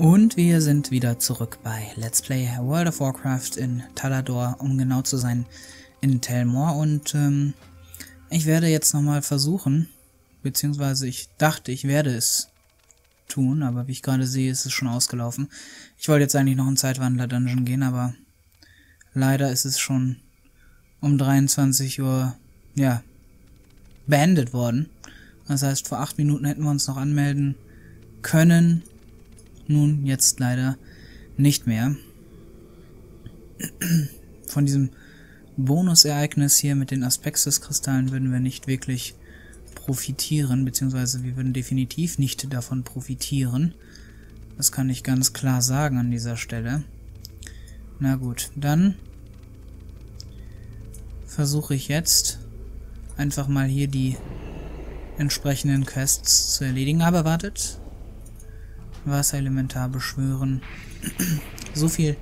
Und wir sind wieder zurück bei Let's Play World of Warcraft in Talador, um genau zu sein, in Telmor. Und ähm, ich werde jetzt nochmal versuchen, beziehungsweise ich dachte, ich werde es tun, aber wie ich gerade sehe, ist es schon ausgelaufen. Ich wollte jetzt eigentlich noch in Zeitwandler-Dungeon gehen, aber leider ist es schon um 23 Uhr, ja, beendet worden. Das heißt, vor acht Minuten hätten wir uns noch anmelden können. Nun, jetzt leider nicht mehr. Von diesem Bonusereignis hier mit den Aspexis-Kristallen würden wir nicht wirklich profitieren, beziehungsweise wir würden definitiv nicht davon profitieren. Das kann ich ganz klar sagen an dieser Stelle. Na gut, dann versuche ich jetzt einfach mal hier die entsprechenden Quests zu erledigen. Aber wartet. Wasserelementar beschwören. so viel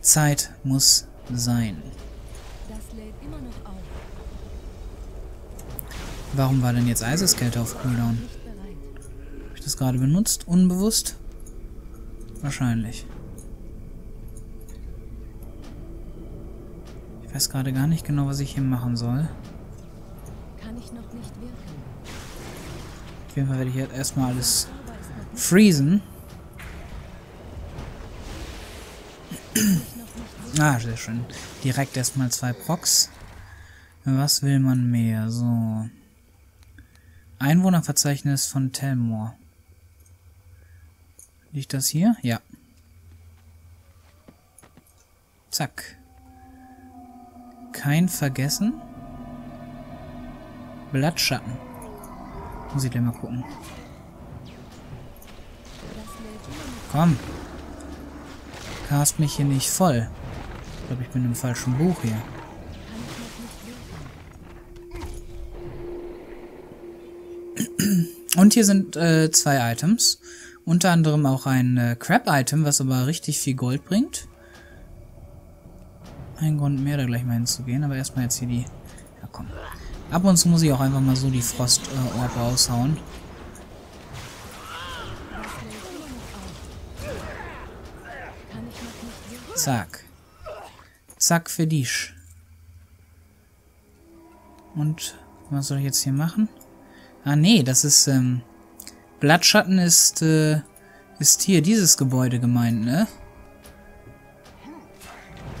Zeit muss sein. Warum war denn jetzt Eiseskälte auf Cooldown? Habe ich das gerade benutzt? Unbewusst? Wahrscheinlich. Ich weiß gerade gar nicht genau, was ich hier machen soll. Auf jeden Fall werde ich jetzt erstmal alles freezen. Ah, sehr schön. Direkt erstmal zwei Procs. Was will man mehr? So. Einwohnerverzeichnis von Telmor. Liegt das hier? Ja. Zack. Kein Vergessen. Blattschatten. Muss ich gleich mal gucken. Komm. Cast mich hier nicht voll. Ich glaube, ich bin im falschen Buch hier. Und hier sind äh, zwei Items. Unter anderem auch ein äh, Crab-Item, was aber richtig viel Gold bringt. Ein Grund mehr, da gleich mal hinzugehen. Aber erstmal jetzt hier die... Ja, komm. Ab und zu muss ich auch einfach mal so die Frost-Orb äh, raushauen. Zack. Zack für dich. Und was soll ich jetzt hier machen? Ah nee, das ist, ähm, Blattschatten ist, äh, ist hier dieses Gebäude gemeint, ne?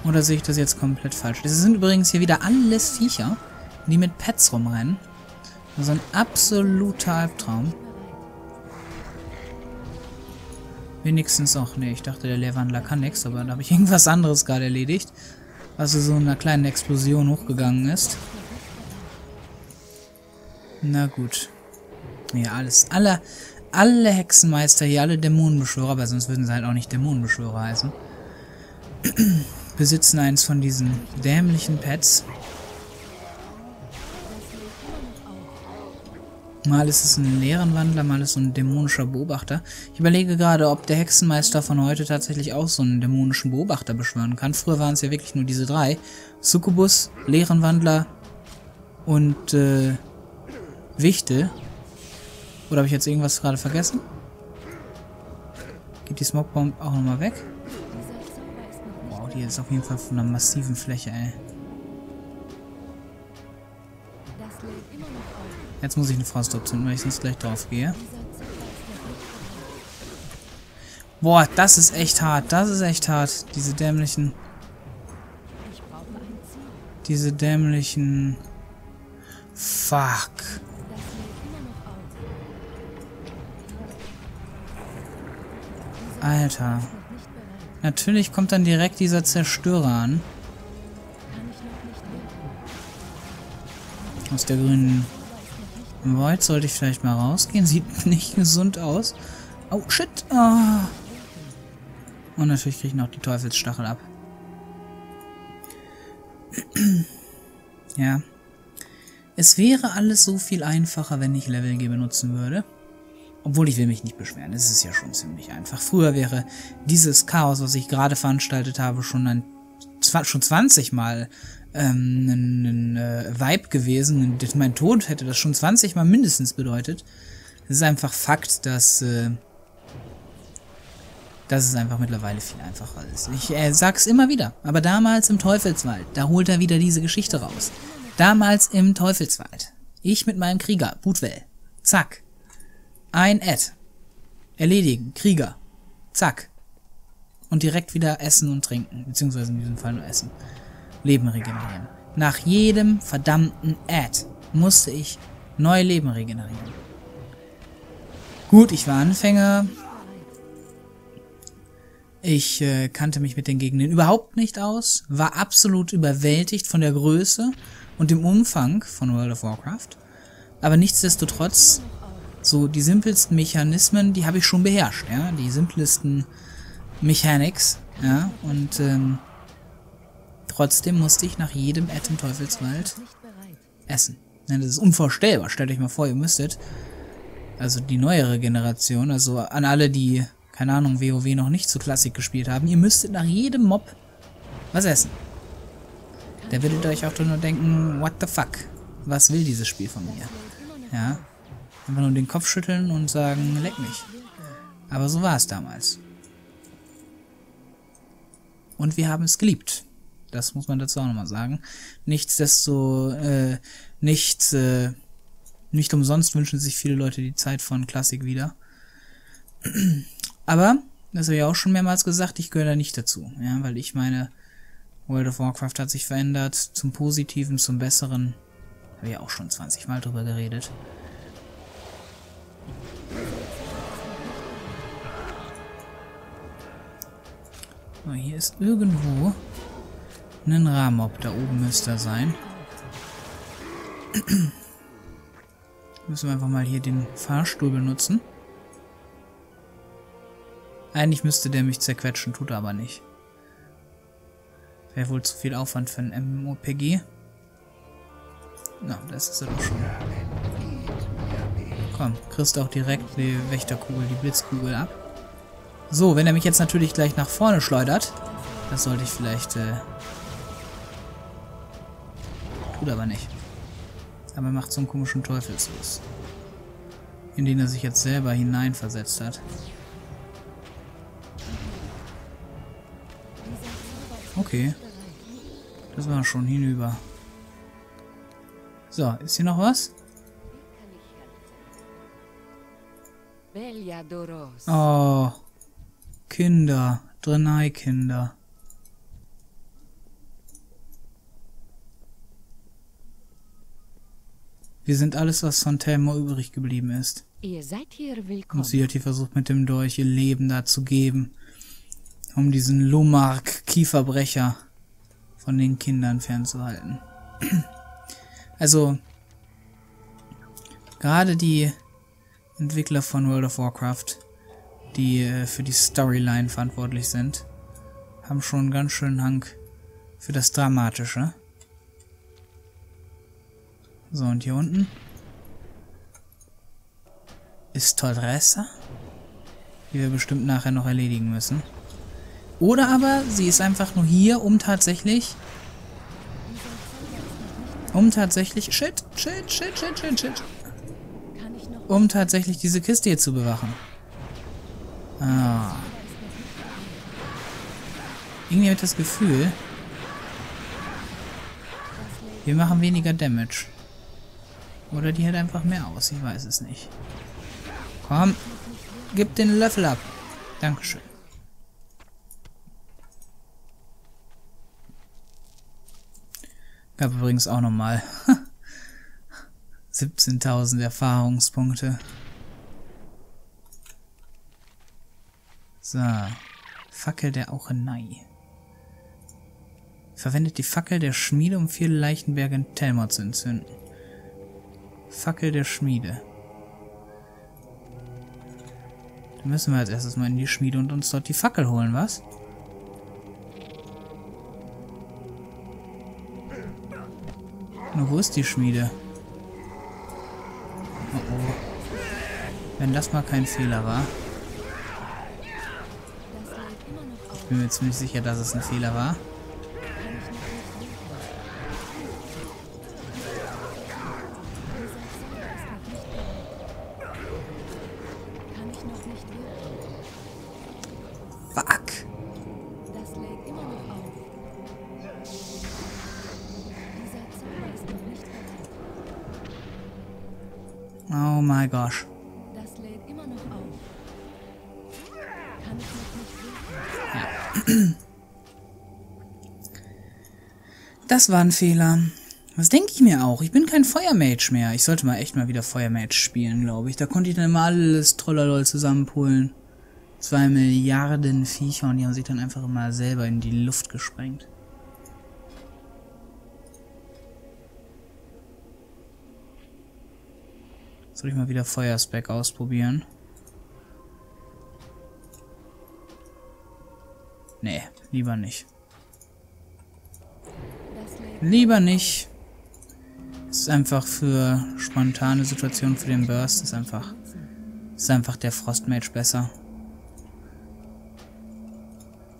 Oder sehe ich das jetzt komplett falsch? Das sind übrigens hier wieder alles Viecher die mit Pets rumrennen. Das ist ein absoluter Albtraum. Wenigstens auch, ne, ich dachte, der Leerwandler kann nichts, aber da habe ich irgendwas anderes gerade erledigt. Was so in einer kleinen Explosion hochgegangen ist. Na gut. Ja, alles. Alle, alle Hexenmeister hier, alle Dämonenbeschwörer, aber sonst würden sie halt auch nicht Dämonenbeschwörer heißen. besitzen eins von diesen dämlichen Pets. Mal ist es ein Lehrenwandler, mal ist es so ein dämonischer Beobachter. Ich überlege gerade, ob der Hexenmeister von heute tatsächlich auch so einen dämonischen Beobachter beschwören kann. Früher waren es ja wirklich nur diese drei. Succubus, Lehrenwandler und äh, Wichte. Oder habe ich jetzt irgendwas gerade vergessen? Geht die Smokebomb auch nochmal weg? Wow, die ist auf jeden Fall von einer massiven Fläche, ey. Jetzt muss ich eine Faust abzünden, weil ich sonst gleich drauf gehe. Boah, das ist echt hart. Das ist echt hart. Diese dämlichen... Diese dämlichen... Fuck. Alter. Natürlich kommt dann direkt dieser Zerstörer an. Aus der grünen Void sollte ich vielleicht mal rausgehen. Sieht nicht gesund aus. Oh, shit. Oh. Und natürlich kriege ich noch die Teufelsstachel ab. ja. Es wäre alles so viel einfacher, wenn ich Level G benutzen würde. Obwohl ich will mich nicht beschweren. Es ist ja schon ziemlich einfach. Früher wäre dieses Chaos, was ich gerade veranstaltet habe, schon ein schon 20 Mal ähm, ein, ein äh, Vibe gewesen. Mein Tod hätte das schon 20 Mal mindestens bedeutet. Es ist einfach Fakt, dass äh, dass es einfach mittlerweile viel einfacher ist. Ich äh, sag's immer wieder, aber damals im Teufelswald, da holt er wieder diese Geschichte raus. Damals im Teufelswald. Ich mit meinem Krieger, Butwell. Zack. Ein Ad. Erledigen. Krieger. Zack. Und direkt wieder essen und trinken. Beziehungsweise in diesem Fall nur essen. Leben regenerieren. Nach jedem verdammten Ad musste ich neue Leben regenerieren. Gut, ich war Anfänger. Ich äh, kannte mich mit den Gegnern überhaupt nicht aus, war absolut überwältigt von der Größe und dem Umfang von World of Warcraft. Aber nichtsdestotrotz, so die simpelsten Mechanismen, die habe ich schon beherrscht, ja, die simplesten Mechanics, ja, und ähm, trotzdem musste ich nach jedem Ad im Teufelswald essen. Ja, das ist unvorstellbar, stellt euch mal vor, ihr müsstet, also die neuere Generation, also an alle, die keine Ahnung, WoW noch nicht zu Klassik gespielt haben, ihr müsstet nach jedem Mob was essen. Da würdet ihr euch auch nur denken, what the fuck? Was will dieses Spiel von mir? Ja. Einfach nur den Kopf schütteln und sagen, leck mich. Aber so war es damals. Und wir haben es geliebt. Das muss man dazu auch nochmal sagen. Nichtsdesto, äh, nicht, äh, nicht umsonst wünschen sich viele Leute die Zeit von Klassik wieder. Aber, das habe ich auch schon mehrmals gesagt, ich gehöre da nicht dazu. Ja, weil ich meine, World of Warcraft hat sich verändert, zum Positiven, zum Besseren. Habe ich auch schon 20 Mal drüber geredet. So, hier ist irgendwo ein Rahmob. Da oben müsste er sein. Müssen wir einfach mal hier den Fahrstuhl benutzen. Eigentlich müsste der mich zerquetschen, tut er aber nicht. Wäre wohl zu viel Aufwand für ein MMOPG. Na, das ist er doch schon. Komm, kriegst auch direkt die Wächterkugel, die Blitzkugel ab. So, wenn er mich jetzt natürlich gleich nach vorne schleudert, das sollte ich vielleicht, äh... Tut aber nicht. Aber er macht so einen komischen Teufelslos. In den er sich jetzt selber hineinversetzt hat. Okay. Das war schon hinüber. So, ist hier noch was? Oh. Kinder. Drenai-Kinder. Wir sind alles, was von Telmo übrig geblieben ist. Ihr seid hier willkommen. Und sie hat hier versucht, mit dem Dolch ihr Leben da zu geben um diesen Lomark-Kieferbrecher von den Kindern fernzuhalten. Also, gerade die Entwickler von World of Warcraft, die äh, für die Storyline verantwortlich sind, haben schon einen ganz schönen Hang für das Dramatische. So, und hier unten ist Todressa, die wir bestimmt nachher noch erledigen müssen. Oder aber sie ist einfach nur hier, um tatsächlich... Um tatsächlich... Shit, shit, shit, shit, shit, shit. Um tatsächlich diese Kiste hier zu bewachen. Ah. Irgendwie habe ich das Gefühl... Wir machen weniger Damage. Oder die hält einfach mehr aus, ich weiß es nicht. Komm, gib den Löffel ab. Dankeschön. Gab übrigens auch nochmal 17.000 Erfahrungspunkte. So. Fackel der Auchenei. Verwendet die Fackel der Schmiede, um viele Leichenberge in Telmor zu entzünden. Fackel der Schmiede. Dann müssen wir als erstes mal in die Schmiede und uns dort die Fackel holen, was? Na, wo ist die Schmiede? Oh oh. Wenn das mal kein Fehler war. Ich bin mir ziemlich sicher, dass es ein Fehler war. Fuck. Das lädt immer noch auf. Dieser Zauber ist noch nicht bereit. Oh my gosh. Das lädt immer noch auf. Das war ein Fehler. Was denke ich mir auch? Ich bin kein Feuermage mehr. Ich sollte mal echt mal wieder Feuermage spielen, glaube ich. Da konnte ich dann immer alles trollerloll zusammenpullen. Zwei Milliarden Viecher und die haben sich dann einfach immer selber in die Luft gesprengt. Soll ich mal wieder Feuerspec ausprobieren? Nee, lieber nicht. Lieber nicht. Es ist einfach für spontane Situationen für den Burst ist einfach ist einfach der Frostmage besser.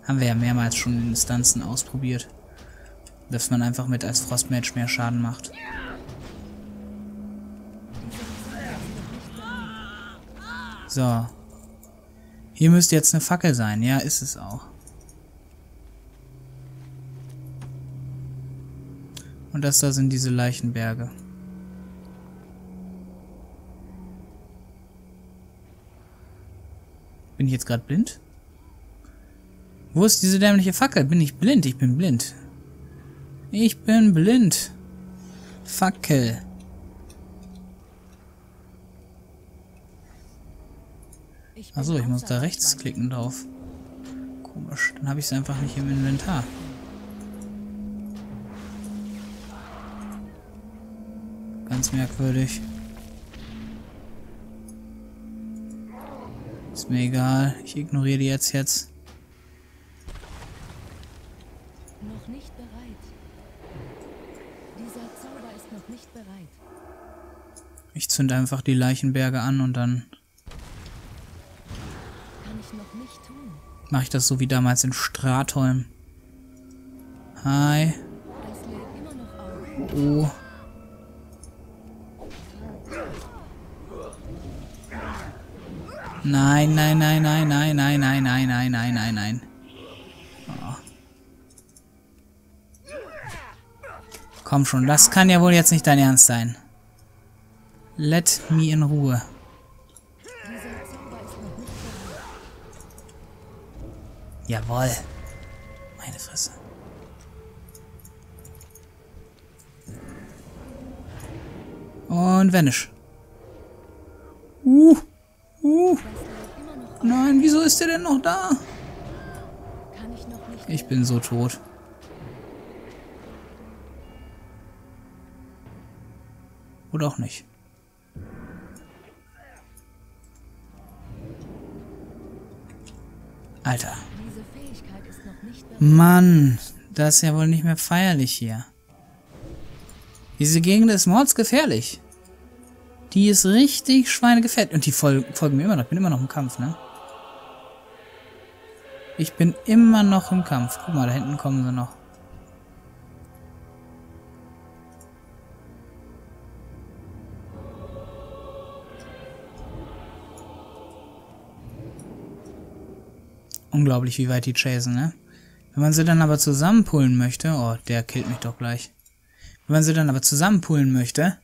Haben wir ja mehrmals schon in Instanzen ausprobiert. Dass man einfach mit als Frostmage mehr Schaden macht. So. Hier müsste jetzt eine Fackel sein. Ja, ist es auch. Und das da sind diese Leichenberge. Bin ich jetzt gerade blind? Wo ist diese dämliche Fackel? Bin ich blind? Ich bin blind. Ich bin blind. Fackel. Achso, ich muss da rechts klicken drauf. Komisch. Dann habe ich es einfach nicht im Inventar. Ganz merkwürdig. Ist mir egal. Ich ignoriere die jetzt jetzt. Noch nicht bereit. Dieser Zauber ist noch nicht bereit. Ich zünde einfach die Leichenberge an und dann Kann ich noch nicht tun. mache ich das so wie damals in Stratholm. Hi. Auf. Oh. Nein, nein, nein, nein, nein, nein, nein, nein, nein, nein, nein, nein. Oh. Komm schon, das kann ja wohl jetzt nicht dein Ernst sein. Let me in Ruhe. Jawohl. Meine Fresse. Und vanish. Uh. Uh. Das lädt immer noch auf. Nein, wieso ist der denn noch da? Ich bin so tot. Oder auch nicht. Alter. Mann, das ist ja wohl nicht mehr feierlich hier. Diese Gegend ist mordsgefährlich. Die ist richtig schweinegefährlich. Und die fol folgen mir immer noch. Ich bin immer noch im Kampf, ne? Ich bin immer noch im Kampf. Guck mal, da hinten kommen sie noch. Unglaublich, wie weit die chasen, ne? Wenn man sie dann aber zusammenpullen möchte, oh, der killt mich doch gleich. Wenn man sie dann aber zusammenpullen möchte,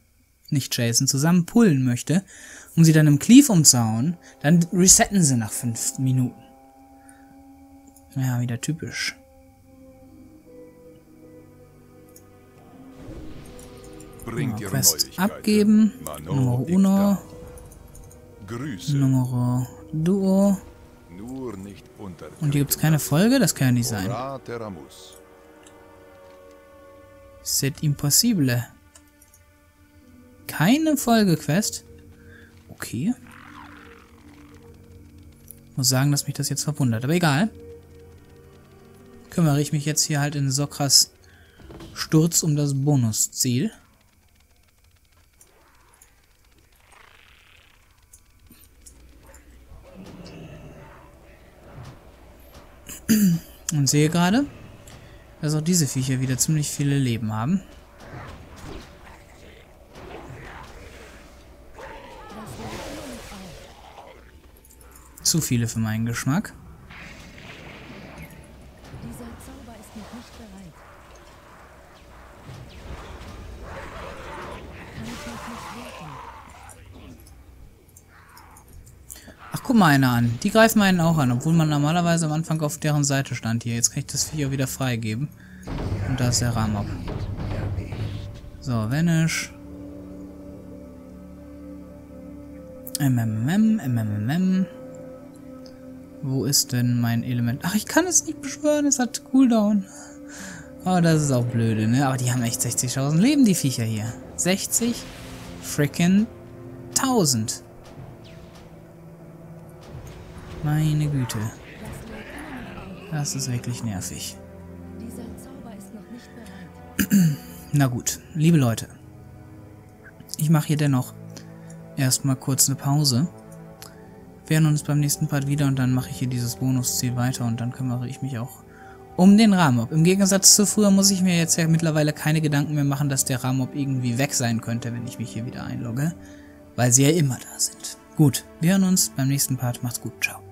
nicht chasen, zusammenpullen möchte, um sie dann im Cleave umzuhauen, dann resetten sie nach fünf Minuten. Ja, wieder typisch. Bringt Ja, Quest abgeben. Nummer uno. Grüße. Nummer Duo. Und hier gibt's keine Folge? Das kann ja nicht sein. C'est impossible. Keine Folgequest? Okay. Muss sagen, dass mich das jetzt verwundert. Aber egal. Kümmere ich mich jetzt hier halt in Sokras Sturz um das Bonusziel. Und sehe gerade, dass auch diese Viecher wieder ziemlich viele Leben haben. Zu viele für meinen Geschmack. ist noch nicht bereit. Kann ich noch nicht wirken. Mal einer an. Die greifen einen auch an, obwohl man normalerweise am Anfang auf deren Seite stand hier. Jetzt kann ich das Vieh auch wieder freigeben. Und da ist der Rahmen So, Vanish. MMM, MMM. Wo ist denn mein Element? Ach, ich kann es nicht beschwören, es hat Cooldown. Oh, das ist auch blöde, ne? Aber die haben echt 60.000 Leben, die Viecher hier. 60 freaking 1000. Meine Güte. Das ist wirklich nervig. Na gut, liebe Leute. Ich mache hier dennoch erstmal kurz eine Pause. Wir hören uns beim nächsten Part wieder und dann mache ich hier dieses Bonusziel weiter und dann kümmere ich mich auch um den Rahmob. Im Gegensatz zu früher muss ich mir jetzt ja mittlerweile keine Gedanken mehr machen, dass der Rahmob irgendwie weg sein könnte, wenn ich mich hier wieder einlogge, weil sie ja immer da sind. Gut, wir hören uns beim nächsten Part. Macht's gut, ciao.